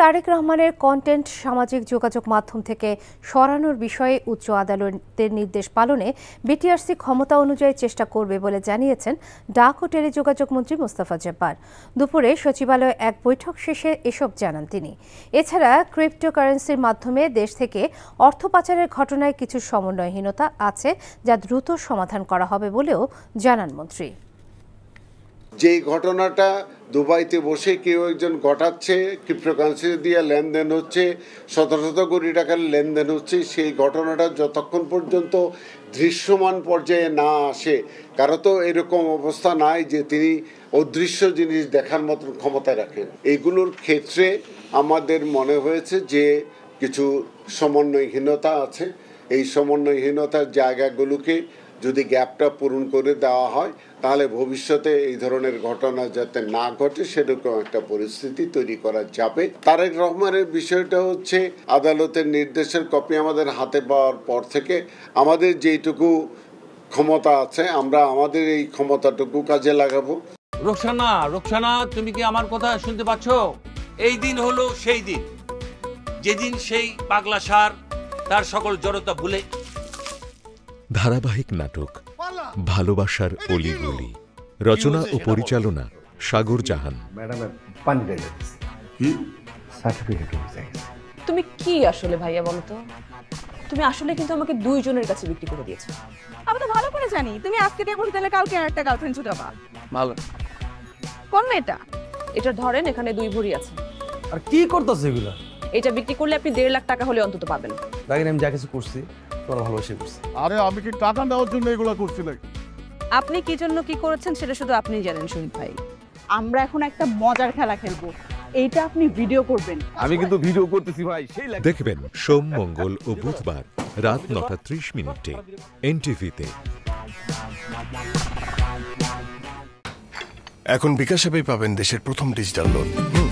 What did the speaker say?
তারেক রহমানের কন্টেন্ট সামাজিক যোগাযোগ মাধ্যম থেকে সরানোর বিষয়ে উচ্চ আদালতের নির্দেশ পালনে বিটিআরসি ক্ষমতা অনুযায়ী চেষ্টা করবে বলে জানিয়েছেন ডাক ও টেলিযোগাযোগ মন্ত্রী মোস্তফা জব্বার। দুপুরে সচিবালয়ে এক বৈঠক শেষে এসব জানান তিনি। এছাড়া ক্রিপ্টোকারেন্সির মাধ্যমে দেশ থেকে অর্থ পাচারের ঘটনায় কিছু সমন্বয়হীনতা আছে যা দ্রুত সমাধান করা হবে বলেও জানান মন্ত্রী। যেই ঘটনাটা দুবাইতে বসে কেউ একজন ঘটাচ্ছে ক্রিপ্টোকারেন্সি দিয়ে লেনদেন হচ্ছে, শত শত কোটি টাকার লেনদেন হচ্ছে, সেই ঘটনাটা যতক্ষণ পর্যন্ত দৃশ্যমান পর্যায়ে না আসে, কারও তো এরকম অবস্থা নাই যে তিনি অদৃশ্য জিনিস দেখার মতন ক্ষমতা রাখেন। এইগুলোর ক্ষেত্রে আমাদের মনে হয়েছে যে কিছু সমন্বয়হীনতা আছে। এই সমন্বয়হীনতার জায়গাগুলোকে যদি গ্যাপটা পূরণ করে দেওয়া হয়, তাহলে ভবিষ্যতে এই ধরনের ঘটনা যাতে না ঘটে, সেরকম একটা পরিস্থিতি তৈরি করা যাবে। তারেক রহমানের বিষয়টা হচ্ছে, আদালতের নির্দেশের কপি আমাদের হাতে পাওয়ার পর থেকে আমাদের যেইটুকু ক্ষমতা আছে, আমরা আমাদের এই ক্ষমতাটুকু কাজে লাগাবো। রোকসানা রোকসানা, তুমি কি আমার কথা শুনতে পাচ্ছ? এই দিন হলো সেই দিন। যেদিন সেই পাগলা সার তার সকল জড়তা ভুলে ধারাবাহিক নাটক ভালোবাসার অলিগলি রচনা ও পরিচালনা সাগর জাহান। তুমি কি আসলে ভাইয়া বলো তো? তুমি আসলে কিন্তু আমাকে দুইজনের কাছে বিক্রি করে দিয়েছ। আমি তো ভালো করে জানি। তুমি আজকে দিয়ে বলতে তাহলে কালকে আর একটা গার্লফ্রেন্ড ছুটাবা ভালো। কোন মেয়েটা? এটা ধরেন এখানে দুই ভরি আছে। আর কি করতেছে এগুলো? এটা বিক্রি করলে আপনি দেড় লাখ টাকা হলে অন্তত পাবেন। দেখেন আমি যা কিছু করছি। তোরা ভালোবাসে করছি। আরে আমি কি টাকা নেওয়ার জন্য এগুলো করছি নাকি? আপনি কি জন্য কি করেছেন সেটা শুধু আপনিই জানেন শহীদ ভাই। আমরা এখন একটা মজার খেলা খেলব। এইটা আপনি ভিডিও করবেন। আমি কিন্তু ভিডিও করতেছি ভাই সেই দেখবেন সোম মঙ্গল ও বুধবার রাত নটা ত্রিশ মিনিটে এনটিভিতে। এখন বিকাশ পাবেন দেশের প্রথম ডিজিটাল লোন হুম